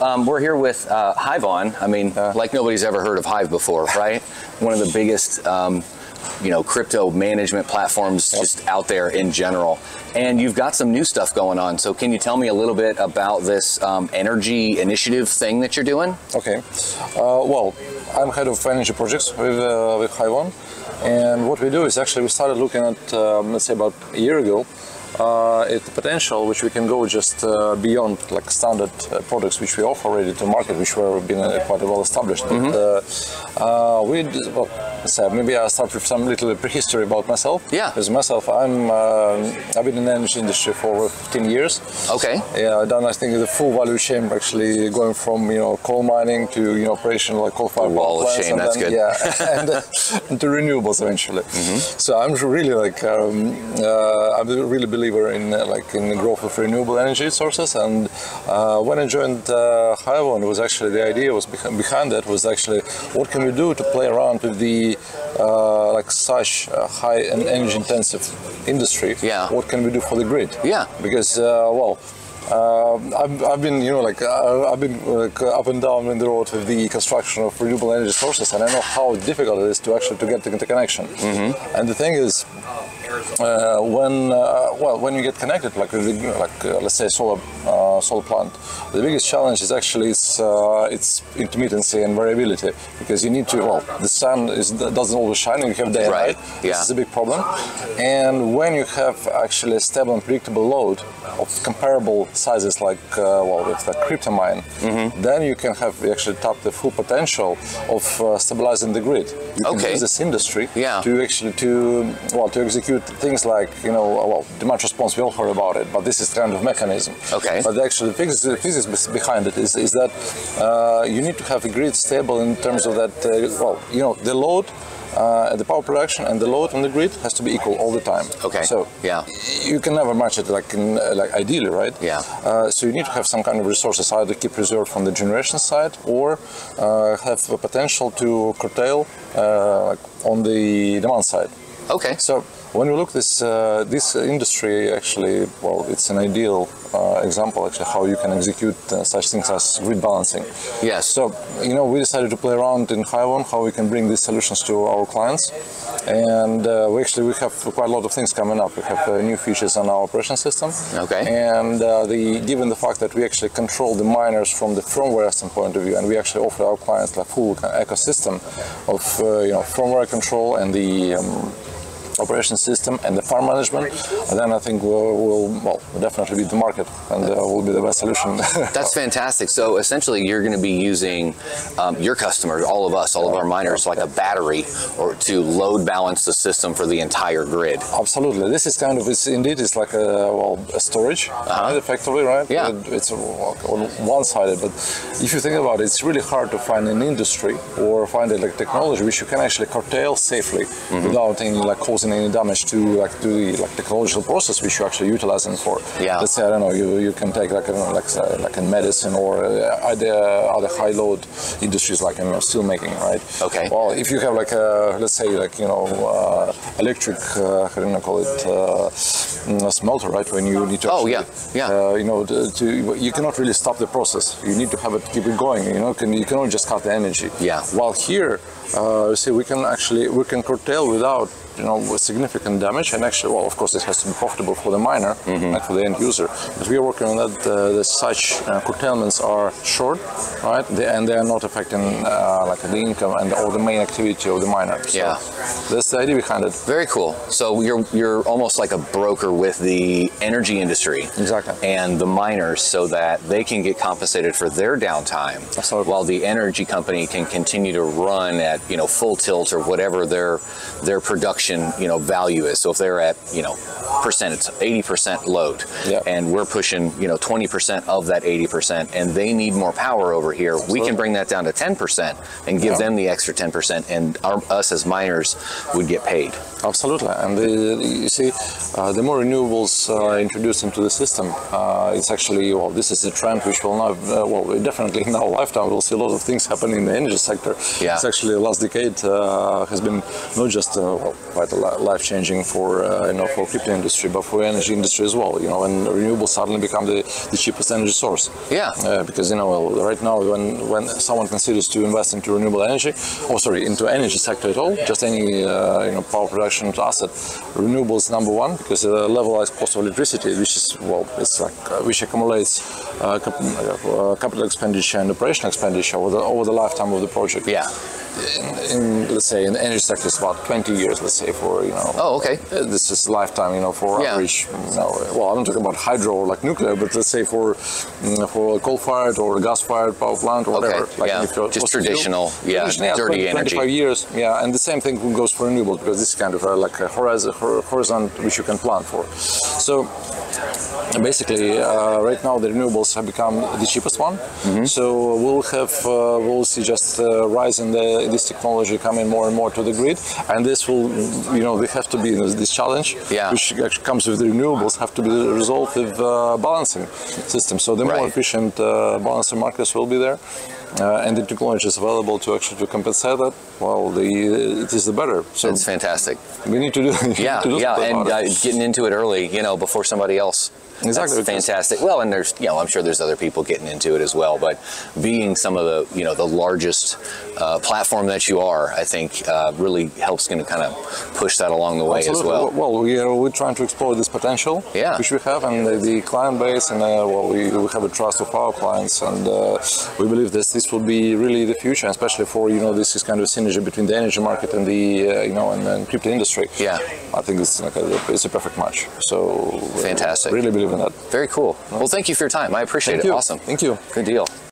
um, we're here with uh, Hiveon. I mean, Uh. like nobody's ever heard of Hive before, right? One of the biggest, um, you know, crypto management platforms just out there in general. And you've got some new stuff going on. So can you tell me a little bit about this um, energy initiative thing that you're doing? Okay. Uh, well, I'm head of energy projects with uh, with Hiveon, and what we do is actually we started looking at um, let's say about a year ago. Uh, the potential which we can go just uh, beyond like standard uh, products which we offer already to market which were been uh, quite well established. But uh, uh, we well let's maybe I'll start with some little prehistory about myself Yeah. as myself I'm um I've been in the energy industry for over 15 years Okay. yeah, I've done I think the full value chain actually going from you know coal mining to you know operation like coal fired Wall power plants and that's then, good. Yeah, and, uh, and to renewables eventually. So I'm really like um, uh, I'm a really believer in uh, like in the growth of renewable energy sources. And uh, when I joined uh, Hiveon, it was actually the idea was behind, behind that was actually what can we do to play around with the uh, like such uh, high and energy intensive industry. Yeah. What can we do for the grid? Yeah. Because uh, well. Uh, I've, I've been, you know, like uh, I've been like, up and down in the road with the construction of renewable energy sources, and I know how difficult it is to actually to get the interconnection. And the thing is, uh, when uh, well, when you get connected, like with the, like uh, let's say solar uh, solar plant, the biggest challenge is actually its uh, its intermittency and variability because you need to well, the sun is doesn't always shine, and you have day and Right, night. yeah. This is a big problem. And when you have actually a stable and predictable load of comparable sizes like uh, well with the crypto mine, Mm-hmm. then you can have actually tap the full potential of uh, stabilizing the grid. You can Okay. use this industry Yeah. to actually to well to execute things like you know well demand response we all heard about it, but this is kind of mechanism. Okay. But actually the physics, the physics behind it is is that uh, you need to have a grid stable in terms of that uh, well you know the load. Uh, the power production and the load on the grid has to be equal all the time. Okay. So Yeah. you can never match it like in, uh, like ideally, right? Yeah. Uh, so you need to have some kind of resources either keep reserved from the generation side or uh, have the potential to curtail uh, like on the demand side. Okay. So when you look this uh, this industry actually, well, it's an ideal uh, example actually how you can execute uh, such things as grid balancing. Yes. So you know we decided to play around in Hiveon how we can bring these solutions to our clients, and uh, we actually we have quite a lot of things coming up. We have uh, new features on our operation system. Okay. And uh, the given the fact that we actually control the miners from the firmware standpoint of view, and we actually offer our clients a full ecosystem of uh, you know firmware control and the um, operation system and the farm management, then I think we'll, we'll well definitely beat the market and uh, will be the best solution. That's fantastic. So essentially, you're going to be using um, your customers, all of us, all of our miners, like a battery, or to load balance the system for the entire grid. Absolutely, this is kind of it's indeed it's like a well a storage, right, effectively, right? Yeah. It- it's one-sided, but if you think about it, it's really hard to find an industry or find a like technology which you can actually curtail safely Mm-hmm. without any like causing any damage to like to the like technological process which you're actually utilizing for. Yeah. Let's say I don't know, you, you can take like I don't know, like uh, like in medicine or uh, other other high load industries like in you know, steel making, right? Okay. Well, if you have like a let's say like you know uh, electric uh, how do you call it uh, a smelter, right? When you need to Oh, actually, yeah, yeah. Uh, you know to, to you cannot really stop the process. You need to have it keep it going. You know, can you cannot just cut the energy. Yeah. While here, uh, see, we can actually we can curtail without you know significant damage and actually well of course it has to be profitable for the miner Mm-hmm. not for the end user but we are working on that uh, the such uh, curtailments are short right they, and they are not affecting uh, like the income and or the main activity of the miner so Yeah. that's the idea behind it Very cool. So you're you're almost like a broker with the energy industry Exactly. and the miners, so that they can get compensated for their downtime, Absolutely. while the energy company can continue to run at you know full tilt or whatever their their production you know value is. So if they're at you know percent, it's eighty percent load, Yeah. and we're pushing you know twenty percent of that eighty percent, and they need more power over here. We can bring that down to ten percent and give Yeah. them the extra ten percent, and our, us as miners would get paid. Absolutely, and the, you see, uh, the more renewables uh, introduced into the system, uh, it's actually well, this is a trend which will not uh, well, definitely in our lifetime we'll see a lot of things happening in the energy sector. Yeah. It's actually the last decade uh, has been not just uh, well, quite life changing for uh, you know for crypto industry, but for energy industry as well. You know, and renewables suddenly become the, the cheapest energy source. Yeah. Uh, because you know well, right now when when someone considers to invest into renewable energy, or sorry, into energy sector at all, just any uh, you know power production asset, renewables number one because the levelized cost of electricity, which is well, it's like uh, which accumulates uh, uh, capital expenditure and operational expenditure over the over the lifetime of the project. Yeah. In, in let's say in the energy sector, it's about 20 years. Let's say for you know. Oh, okay. Uh, This is lifetime, you know, for Yeah. average. You know, well, I'm talking about hydro or like nuclear, but let's say for mm, for a coal-fired or a gas-fired power plant or whatever. Okay, yeah. Just fossil fuel- traditional, yeah, dirty 20, energy. 25 years, yeah, and the same thing goes for renewables because this is kind of a, like a horizon, horizon which you can plan for. So basically, uh, right now the renewables have become the cheapest one. Mm-hmm. So we'll have uh, we'll see just uh, rise in the this technology coming more and more to the grid, and this will you know they have to be this challenge, Yeah. which actually comes with the renewables, have to be resolved with uh, balancing system. So the more Right. efficient uh, balancer markets will be there. Uh, and the technology is available to actually to compensate that. Well, the it is the better. So It's fantastic. we need to do. Yeah, to do yeah, and uh, getting into it early, you know, before somebody else. Exactly, That's fantastic. Well, and there's, you know, I'm sure there's other people getting into it as well. But being some of the, you know, the largest uh, platform that you are, I think, uh, really helps going to kind of push that along the way as well. Well, we are we're trying to explore this potential, Yeah. which we have, and the, the client base, and uh, well, we, we have a trust of our clients, and uh, we believe that this will be really the future, especially for you know this is kind of a synergy between the energy market and the uh, you know and, and crypto industry. Yeah. I think it's like a, it's a perfect match. So uh, Fantastic. Really believe in that. Very cool. Well, thank you for your time. I appreciate Thank it. you. Awesome. Thank you. Good deal.